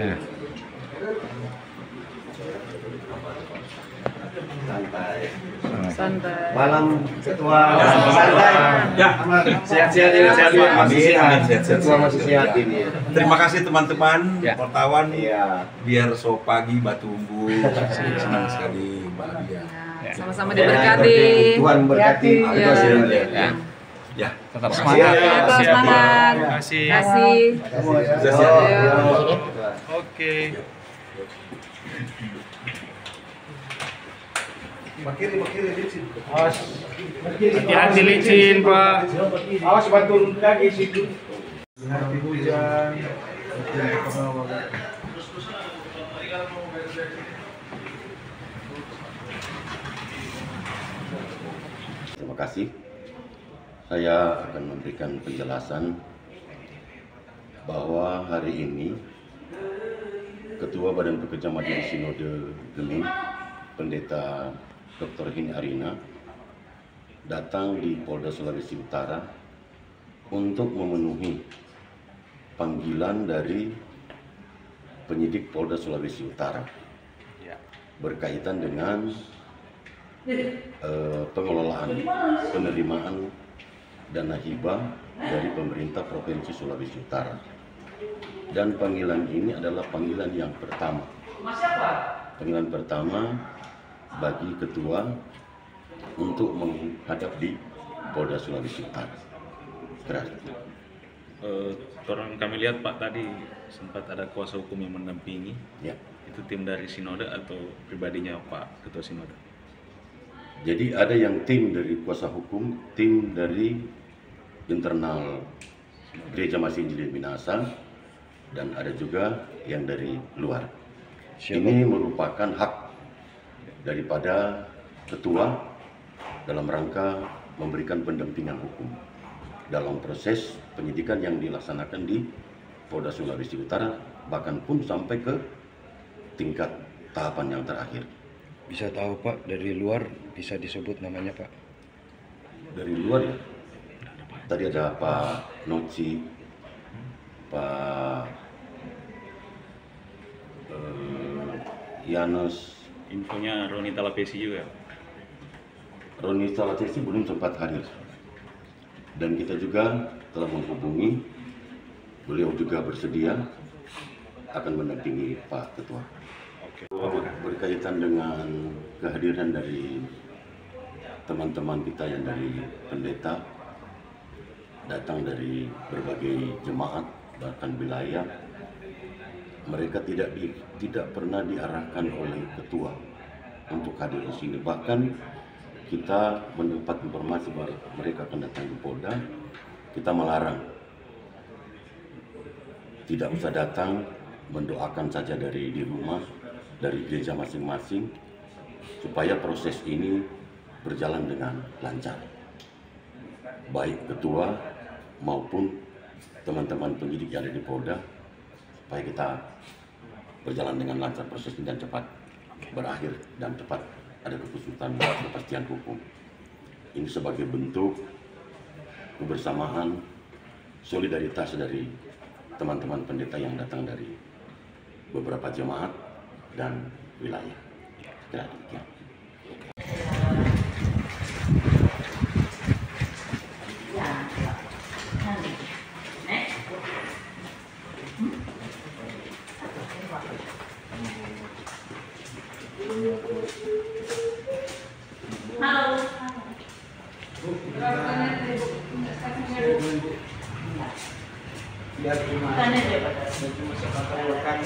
Ya. santai. Santai. malam ketua. Santai. Ya, sehat-sehat ini sehat Amin, masih sehat amin, sehat, sehat, ketua sehat. masih sehat ini terima kasih teman-teman Ya. wartawan. iya. Biar so pagi batu umbu. Senang sekali bahagia. Ya, Sama-sama diberkati. Tuhan berkati. Ya. Ya. Tetap semangat. Ya, semangat. Terima kasih. Kasih. Oke. Hati-hati licin, Pak. Awas bantu kaki situ. Hati hujan. Terima kasih. Saya akan memberikan penjelasan bahwa hari ini Ketua Badan Pekerja Majelis Sinode Geming, Pendeta Dr. Hini Arina, datang di Polda Sulawesi Utara untuk memenuhi panggilan dari penyidik Polda Sulawesi Utara berkaitan dengan eh, pengelolaan penerimaan dana hibah dari pemerintah Provinsi Sulawesi Utara. Dan panggilan ini adalah panggilan yang pertama. Panggilan pertama bagi ketua untuk menghadap di Polda Sulawesi Utara. Kira itu. Eh, orang kami lihat Pak tadi sempat ada kuasa hukum yang mendampingi. Ya. Itu tim dari Sinode atau pribadinya Pak Ketua Sinode? Jadi ada yang tim dari kuasa hukum, tim dari internal Gereja Masih Injil Minasa, dan ada juga yang dari luar. Ini merupakan hak daripada ketua dalam rangka memberikan pendampingan hukum dalam proses penyidikan yang dilaksanakan di Polda Sulawesi Utara, bahkan pun sampai ke tingkat tahapan yang terakhir. Bisa tahu Pak dari luar bisa disebut namanya Pak? dari luar ya tadi ada Pak Noci Pak eh, Yanus. Infonya Roni Talapesi juga. Roni Salatesi belum sempat hadir. Dan kita juga telah menghubungi beliau juga bersedia akan mendampingi Pak Ketua. Berkaitan dengan kehadiran dari teman-teman kita yang dari pendeta datang dari berbagai jemaat bahkan wilayah mereka tidak di, tidak pernah diarahkan oleh ketua untuk hadir di sini bahkan kita mendapat informasi bahwa mereka akan datang ke Polda kita melarang tidak usah datang mendoakan saja dari di rumah dari gereja masing-masing supaya proses ini berjalan dengan lancar. Baik ketua maupun teman-teman penyidik yang ada di Polda supaya kita berjalan dengan lancar proses ini dan cepat berakhir dan cepat ada keputusan dan kepastian hukum. Ini sebagai bentuk kebersamaan solidaritas dari teman-teman pendeta yang datang dari beberapa jemaat dan wilayah. Kira Biar gimana? Cuma sepakat